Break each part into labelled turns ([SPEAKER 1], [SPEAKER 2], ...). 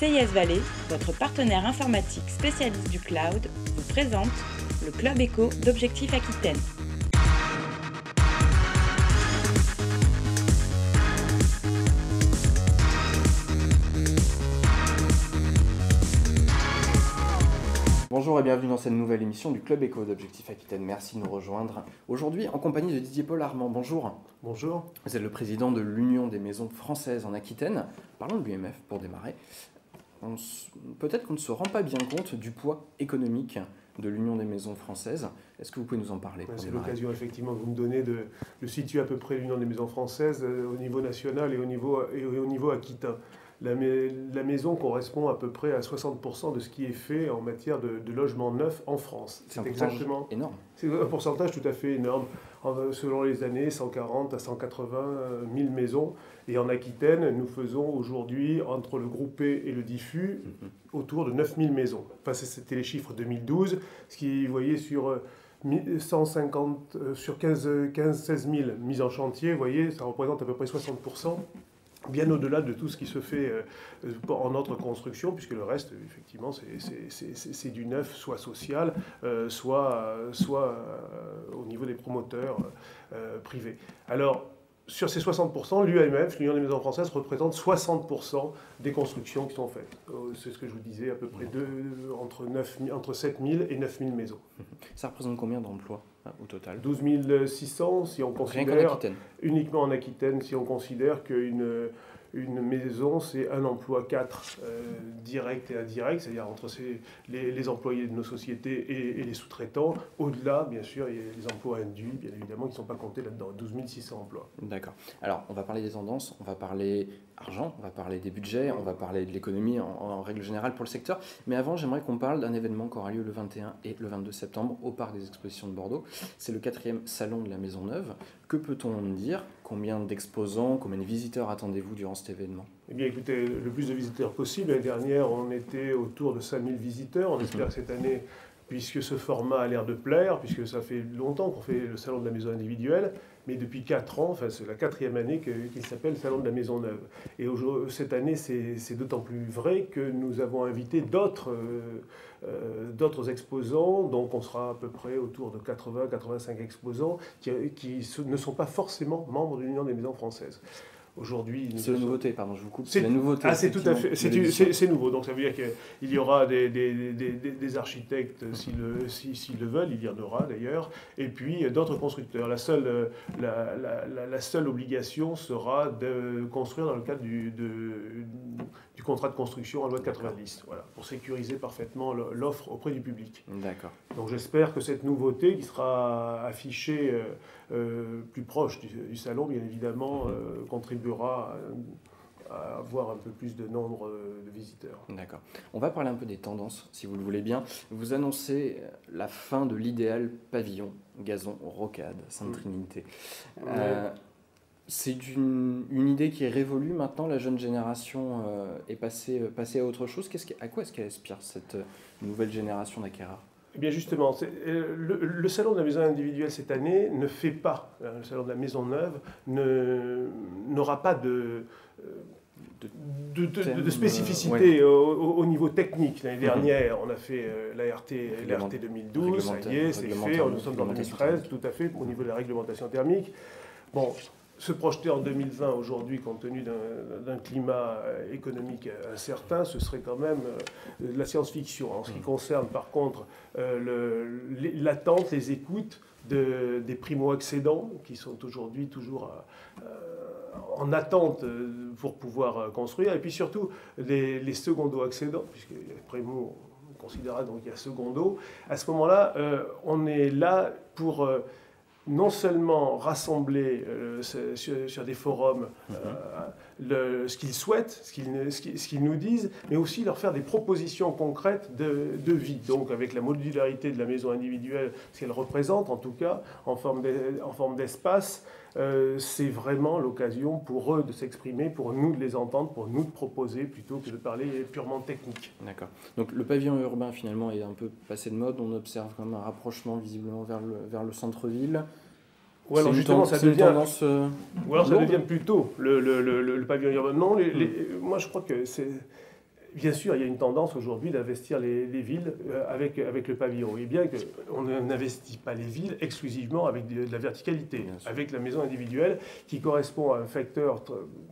[SPEAKER 1] CIS Valley, votre partenaire informatique spécialiste du cloud, vous présente le Club Éco d'Objectif Aquitaine.
[SPEAKER 2] Bonjour et bienvenue dans cette nouvelle émission du Club Éco d'Objectif Aquitaine. Merci de nous rejoindre aujourd'hui en compagnie de Didier Paul Armand. Bonjour.
[SPEAKER 3] Bonjour.
[SPEAKER 2] Vous êtes le président de l'Union des maisons françaises en Aquitaine. Parlons de l'UMF pour démarrer. Peut-être qu'on ne se rend pas bien compte du poids économique de l'Union des maisons françaises. Est-ce que vous pouvez nous en parler
[SPEAKER 3] C'est l'occasion effectivement que vous me donnez de, situer à peu près l'Union des maisons françaises euh, au niveau national et au niveau, et au niveau aquitain. La, la, maison correspond à peu près à 60% de ce qui est fait en matière de, de logement neuf en France.
[SPEAKER 2] C'est exactement énorme.
[SPEAKER 3] C'est un pourcentage tout à fait énorme. Selon les années, 140 à 180 000 euh, maisons. Et en Aquitaine, nous faisons aujourd'hui, entre le groupé et le diffus, mhm. autour de 9 000 maisons. Enfin, c'était les chiffres 2012, ce qui, vous voyez, sur 150, euh, sur 15, 15 16 000 mises en chantier, vous voyez, ça représente à peu près 60 bien au-delà de tout ce qui se fait euh, en notre construction, puisque le reste, effectivement, c'est du neuf, soit social, euh, soit, euh, au niveau des promoteurs privés. Alors, sur ces 60%, l'UMF, l'Union des maisons françaises, représente 60% des constructions qui sont faites. C'est ce que je vous disais, à peu près entre, 9, entre 7 000 et 9 000 maisons.
[SPEAKER 2] Ça représente combien d'emplois hein, au total?
[SPEAKER 3] 12 600 si on considère... Uniquement en Aquitaine, si on considère qu'une une maison, c'est un emploi, quatre euh, direct et indirect, c'est-à-dire entre les, employés de nos sociétés et, les sous-traitants. Au-delà, bien sûr, il y a les emplois induits, bien évidemment, qui ne sont pas comptés là-dedans. 12 600 emplois.
[SPEAKER 2] D'accord. Alors, on va parler des tendances, on va parler argent, on va parler des budgets, on va parler de l'économie en, règle générale pour le secteur. Mais avant, j'aimerais qu'on parle d'un événement qui aura lieu le 21 et le 22 septembre au Parc des Expositions de Bordeaux. C'est le quatrième salon de la Maison Neuve. Que peut-on en dire? Combien d'exposants, combien de visiteurs attendez-vous durant cet événement?
[SPEAKER 3] Eh bien, écoutez, le plus de visiteurs possible. L'année dernière, on était autour de 5000 visiteurs. On mhm. espère que cette année, puisque ce format a l'air de plaire, puisque ça fait longtemps qu'on fait le salon de la maison individuelle, mais depuis 4 ans, c'est la quatrième année qu'il s'appelle Salon de la Maison Neuve. Et cette année, c'est d'autant plus vrai que nous avons invité d'autres euh, euh, exposants, donc on sera à peu près autour de 80-85 exposants qui, ne sont pas forcément membres de l'Union des maisons françaises. Aujourd'hui,
[SPEAKER 2] c'est la nouveauté, pardon, je vous coupe. C'est la nouveauté.
[SPEAKER 3] Ah, c'est tout à fait. C'est nouveau. Donc ça veut dire qu'il y aura des, des, des, des architectes s'ils le, si, le veulent, il y en aura d'ailleurs, et puis d'autres constructeurs. La seule, la, la, la, seule obligation sera de construire dans le cadre du, de, du contrat de construction en loi de 90, voilà, pour sécuriser parfaitement l'offre auprès du public.
[SPEAKER 2] D'accord.
[SPEAKER 3] Donc j'espère que cette nouveauté qui sera affichée euh, euh, plus proche du, salon, bien évidemment, mhm. euh, contribuera à, avoir un peu plus de nombre de visiteurs.
[SPEAKER 2] D'accord. On va parler un peu des tendances, si vous le voulez bien. Vous annoncez la fin de l'idéal pavillon, gazon, rocade, Sainte-Trinité. C'est une, idée qui est révolue maintenant, la jeune génération euh, est passée, euh, passée à autre chose. À quoi est-ce qu'elle aspire cette euh, nouvelle génération d'acquéreurs
[SPEAKER 3] eh bien justement, le, salon de la maison individuelle cette année ne fait pas, le salon de la maison neuve n'aura pas de, de, de, spécificité au, niveau technique. L'année mhm. dernière, on a fait l'ART, l'ART 2012, ça y est, c'est fait, nous sommes en 2013, tout à fait, au niveau de la réglementation thermique. Bon, se projeter en 2020 aujourd'hui, compte tenu d'un climat euh, économique incertain, ce serait quand même euh, de la science-fiction. En ce qui mm. concerne par contre euh, l'attente, les écoutes de, des primo-accédants, qui sont aujourd'hui toujours en attente pour pouvoir construire, et puis surtout les, les secondo-accédants, puisque primo, on considérera donc qu'il y a secondo, à ce moment-là, on est là pour non seulement rassembler euh, sur, des forums euh, ce qu'ils souhaitent, ce qu'ils, nous disent, mais aussi leur faire des propositions concrètes de, vie. Donc avec la modularité de la maison individuelle, ce qu'elle représente en tout cas, en forme, en forme d'espace, euh, c'est vraiment l'occasion pour eux de s'exprimer, pour nous de les entendre, pour nous de proposer plutôt que de parler purement technique.
[SPEAKER 2] D'accord. Donc le pavillon urbain finalement est un peu passé de mode. On observe quand même un rapprochement visiblement vers le, vers le centre-ville.
[SPEAKER 3] Ou alors justement, ça devient. Tendance, euh, Ou alors ça devient plutôt le, le, le, pavillon urbain. Non, les, moi je crois que c'est Bien sûr, il y a une tendance aujourd'hui d'investir les, villes euh, avec, avec le pavillon. Et bien qu'on n'investit pas les villes exclusivement avec de, la verticalité, avec la maison individuelle qui correspond à un facteur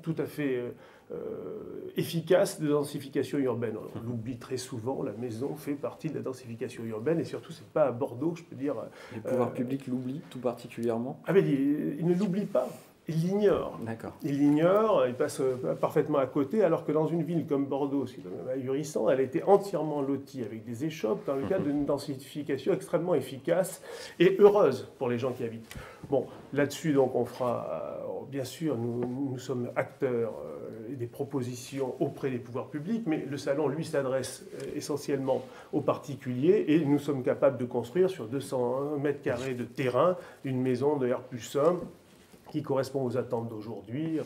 [SPEAKER 3] tout à fait euh, efficace de densification urbaine. On l'oublie très souvent, la maison fait partie de la densification urbaine et surtout, ce n'est pas à Bordeaux, je peux dire.
[SPEAKER 2] Les pouvoirs publics l'oublient tout particulièrement?
[SPEAKER 3] Ah, mais ils ne l'oublient pas. Il l'ignore.
[SPEAKER 2] D'accord.
[SPEAKER 3] Il l'ignore, il passe euh, parfaitement à côté, alors que dans une ville comme Bordeaux, ce qui est ahurissant, elle a été entièrement lotie avec des échoppes dans le cadre mhm. d'une densification extrêmement efficace et heureuse pour les gens qui habitent. Bon, là-dessus, donc, on fera, euh, bien sûr, nous, nous sommes acteurs euh, des propositions auprès des pouvoirs publics, mais le salon, lui, s'adresse essentiellement aux particuliers et nous sommes capables de construire sur 201 mètres carrés de terrain une maison de R plus 1 qui correspond aux attentes d'aujourd'hui,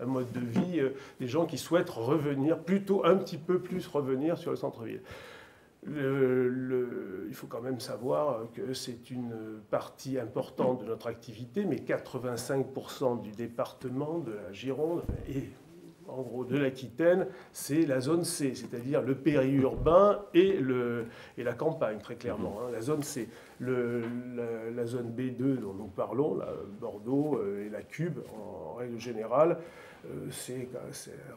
[SPEAKER 3] un mode de vie euh, des gens qui souhaitent revenir, plutôt un petit peu plus revenir sur le centre-ville. il faut quand même savoir que c'est une partie importante de notre activité, mais 85% du département de la Gironde et en gros de l'Aquitaine, c'est la zone C, c'est-à-dire le périurbain et, le, et la campagne, très clairement. Hein. La zone C. Le, la, zone B2 dont nous parlons, Bordeaux euh, et la Cube, en, règle générale, euh, c'est,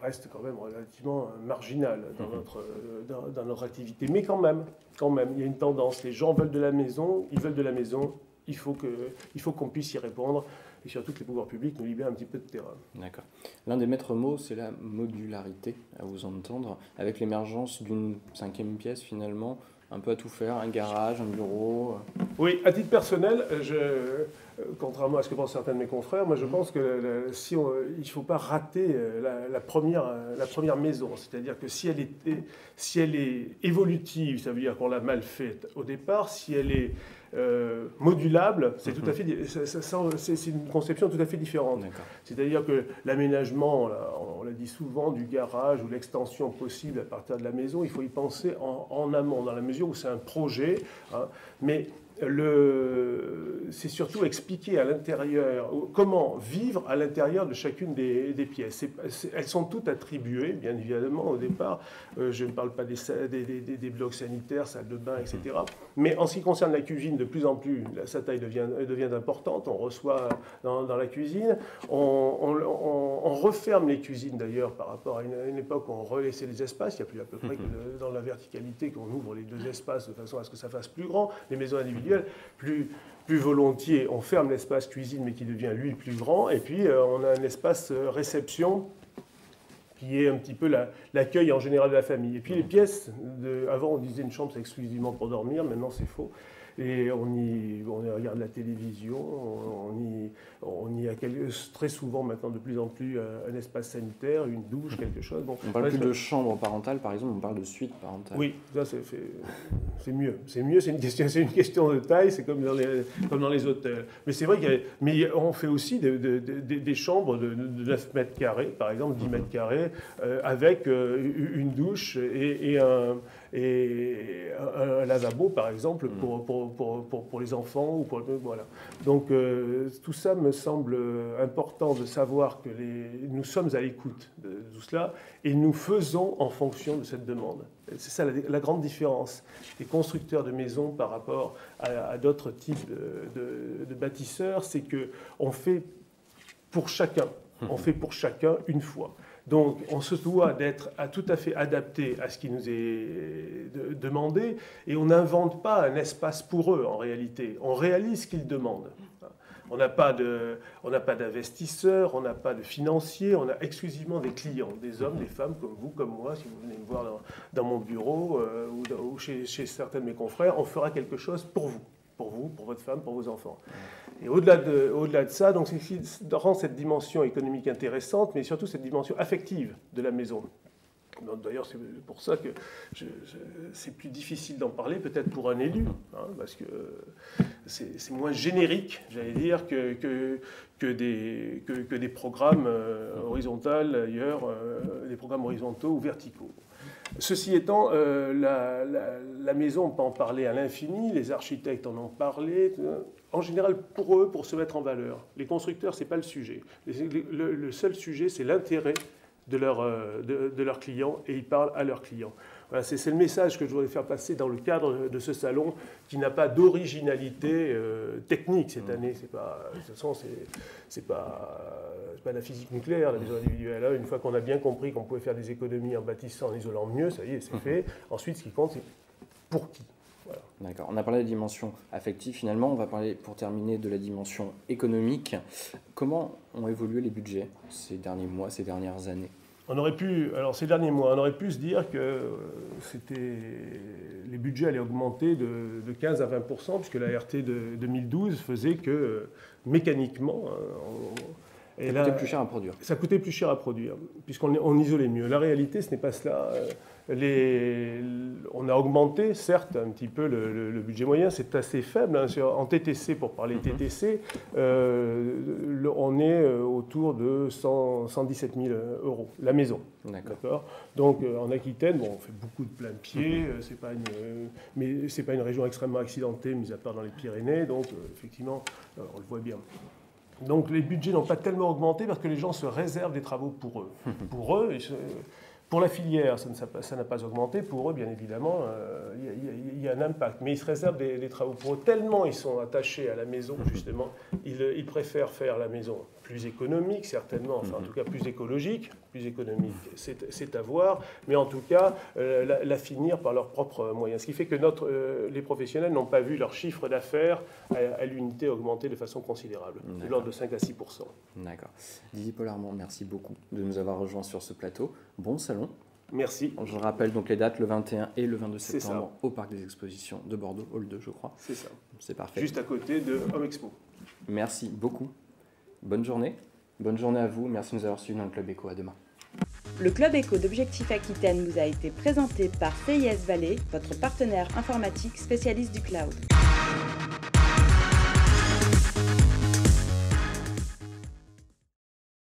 [SPEAKER 3] reste quand même relativement marginal dans mmh. notre, dans, dans, notre activité. Mais quand même, quand même, il y a une tendance. Les gens veulent de la maison, ils veulent de la maison, il faut, que, il faut qu'on puisse y répondre et surtout que les pouvoirs publics nous libèrent un petit peu de terrain.
[SPEAKER 2] D'accord. L'un des maîtres mots, c'est la modularité, à vous entendre, avec l'émergence d'une cinquième pièce finalement, un peu à tout faire, un garage, un bureau.
[SPEAKER 3] Euh. Oui, à titre personnel, je, euh, contrairement à ce que pensent certains de mes confrères, moi je mhm. pense que si il ne faut pas rater euh, la, première, la première maison. C'est-à-dire que si elle, est, si elle est évolutive, ça veut dire qu'on l'a mal faite au départ. Si elle est euh, modulable, c'est tout à mhm. fait, c'est une conception tout à fait différente. C'est-à-dire que l'aménagement, on l'a dit souvent, du garage ou l'extension possible à partir de la maison, il faut y penser en, amont, dans la mesure où c'est un projet. Hein. mais c'est surtout expliquer à l'intérieur, comment vivre à l'intérieur de chacune des, pièces. elles sont toutes attribuées, bien évidemment, au départ. Euh, je ne parle pas des, des, blocs sanitaires, salles de bain, etc. Mais en ce qui concerne la cuisine, de plus en plus, sa taille devient, devient importante. On reçoit dans, la cuisine. On, referme les cuisines, d'ailleurs, par rapport à une, époque où on relaissait les espaces. Il n'y a plus à peu près que mhm. dans la verticalité qu'on ouvre les deux espaces de façon à ce que ça fasse plus grand. Les maisons individuelles plus, volontiers, on ferme l'espace cuisine, mais qui devient lui plus grand. Et puis, euh, on a un espace euh, réception qui est un petit peu l'accueil en général de la famille. Et puis les pièces, avant on disait une chambre c'est exclusivement pour dormir, maintenant c'est faux et on y, on regarde la télévision, on y, on y a très souvent maintenant de plus en plus euh, un espace sanitaire, une douche, quelque chose.
[SPEAKER 2] Bon, on parle plus de chambre parentale, par exemple, on parle de suite parentale.
[SPEAKER 3] Oui, ça c'est mieux. C'est mieux, c'est une, question, une question de taille, c'est comme, dans les, comme dans les hôtels. Mais c'est vrai qu'on fait aussi des chambres de, 9 mètres carrés, par exemple 10 mètres carrés, euh, avec euh, une douche et, et un et un, lavabo, par exemple, mm. pour, pour, pour, pour, les enfants. Ou pour, voilà. Donc euh, tout ça me semble important de savoir que les, nous sommes à l'écoute de tout cela et nous faisons en fonction de cette demande. C'est ça la, grande différence des constructeurs de maisons par rapport à, d'autres types de, de, bâtisseurs, c'est qu'on fait pour chacun, on fait pour chacun une fois. Donc on se doit d'être tout à fait adapté à ce qui nous est demandé et on n'invente pas un espace pour eux en réalité. On réalise ce qu'ils demandent. On n'a pas d'investisseurs, on n'a pas de financiers, on a exclusivement des clients, des hommes, des femmes comme vous, comme moi. Si vous venez me voir dans, mon bureau euh, ou, chez certains de mes confrères, on fera quelque chose pour vous, pour vous, pour votre femme, pour vos enfants. Et au-delà de, au -delà de ça, donc, c'est rend cette dimension économique intéressante, mais surtout cette dimension affective de la maison. D'ailleurs, c'est pour ça que c'est plus difficile d'en parler, peut-être pour un élu, hein, parce que c'est moins générique, j'allais dire, que, que, que, des, que, des programmes euh, horizontaux ailleurs, euh, des programmes horizontaux ou verticaux. Ceci étant, euh, la, maison, on peut en parler à l'infini, les architectes en ont parlé en général pour eux, pour se mettre en valeur. Les constructeurs, ce n'est pas le sujet. Le, seul sujet, c'est l'intérêt de, leur, de leurs clients et ils parlent à leurs clients c'est le message que je voudrais faire passer dans le cadre de ce salon qui n'a pas d'originalité euh, technique cette mm. année. C'est pas, de toute façon, c'est pas, pas la physique nucléaire, la maison individuelle. Hein. Une fois qu'on a bien compris qu'on pouvait faire des économies en bâtissant, en isolant mieux, ça y est, c'est mm. fait. Ensuite, ce qui compte, c'est pour qui.
[SPEAKER 2] D'accord. On a parlé de la dimension affective. Finalement, on va parler, pour terminer, de la dimension économique. Comment ont évolué les budgets ces derniers mois, ces dernières années?
[SPEAKER 3] On aurait pu, alors ces derniers mois, on aurait pu se dire que euh, c'était, les budgets allaient augmenter de, 15 à 20% puisque la RT de 2012 faisait que euh, mécaniquement,
[SPEAKER 2] ça coûtait plus cher à produire.
[SPEAKER 3] Ça coûtait plus cher à produire, puisqu'on on isolait mieux. La réalité, ce n'est pas cela. Euh, on a augmenté, certes, un petit peu le, budget moyen, c'est assez faible. Hein, en TTC, pour parler mhm. TTC, euh, on est euh, autour de 117 000 euros, la maison. D'accord. Donc euh, en Aquitaine, bon, on fait beaucoup de plein pied, mhm. c'est pas une, mais ce n'est pas une région extrêmement accidentée, mis à part dans les Pyrénées, donc effectivement, on le voit bien. Donc les budgets n'ont pas tellement augmenté parce que les gens se réservent des travaux pour eux. pour eux, pour la filière, ça n'a pas augmenté. Pour eux, bien évidemment, euh, il y, a un impact. Mais ils se réservent des, travaux pour eux. Tellement ils sont attachés à la maison, justement, ils, préfèrent faire la maison plus économique, certainement, enfin en tout cas plus écologique, plus économique, c'est à voir, mais en tout cas euh, la, finir par leurs propres moyens. Ce qui fait que notre, euh, les professionnels n'ont pas vu leur chiffre d'affaires à, l'unité augmenter de façon considérable, de l'ordre de 5 à 6
[SPEAKER 2] D'accord. Didier Polarmont, merci beaucoup de nous avoir rejoints sur ce plateau. Bon salon.
[SPEAKER 3] Merci.
[SPEAKER 2] Je rappelle donc les dates le 21 et le 22 septembre au Parc des Expositions de Bordeaux, Hall 2, je crois.
[SPEAKER 3] C'est ça.
[SPEAKER 2] C'est parfait.
[SPEAKER 3] Juste à côté de Home Expo.
[SPEAKER 2] Merci beaucoup. Bonne journée. Bonne journée à vous. Merci de nous avoir suivis dans le Club Eco. À demain.
[SPEAKER 1] Le Club Eco d'Objectif Aquitaine vous a été présenté par CIS Valley, votre partenaire informatique spécialiste du cloud.